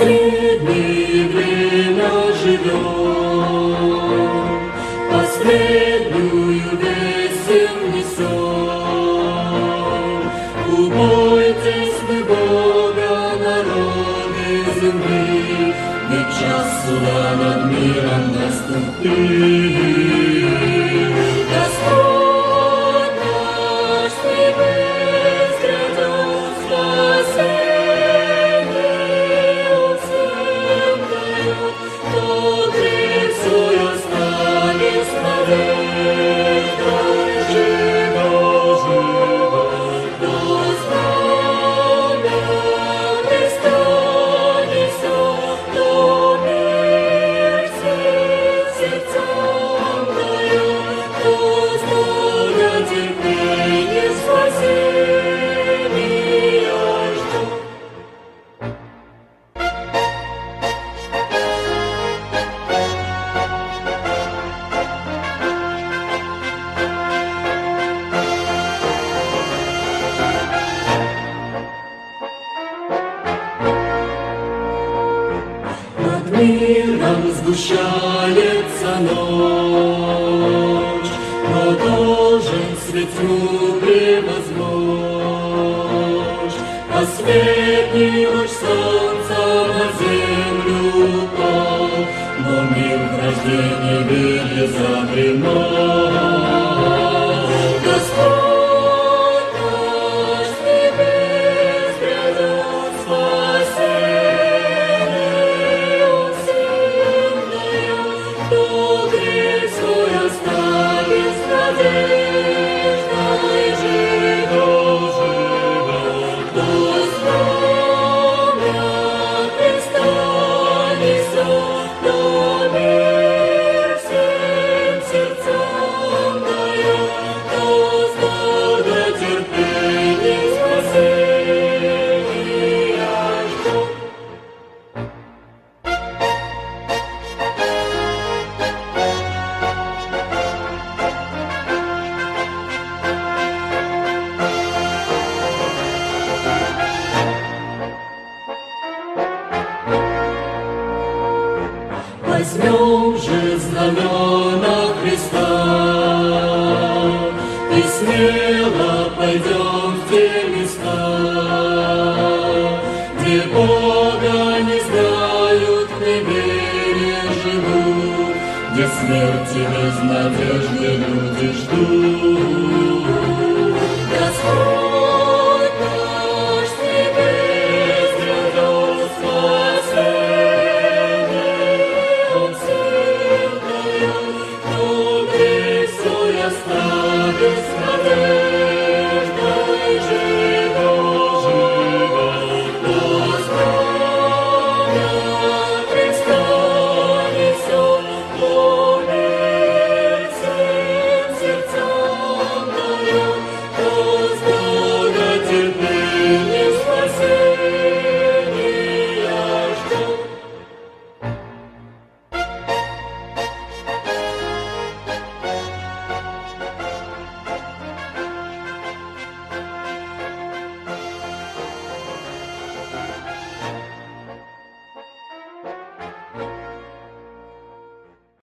последнее время живем, последнюю весен несем. Убойтесь вы Бога, народы земли, ведь над миром наступил. Father. Сгущается ночь, но должен свет тьму превозмочь. Последний луч солнца на землю упал, но мир в рождении вере задремал. Возьмем же знамена Христа И смело пойдем в те места, Где Бога не знают, в неверие живут, Где смерти без надежды люди ждут.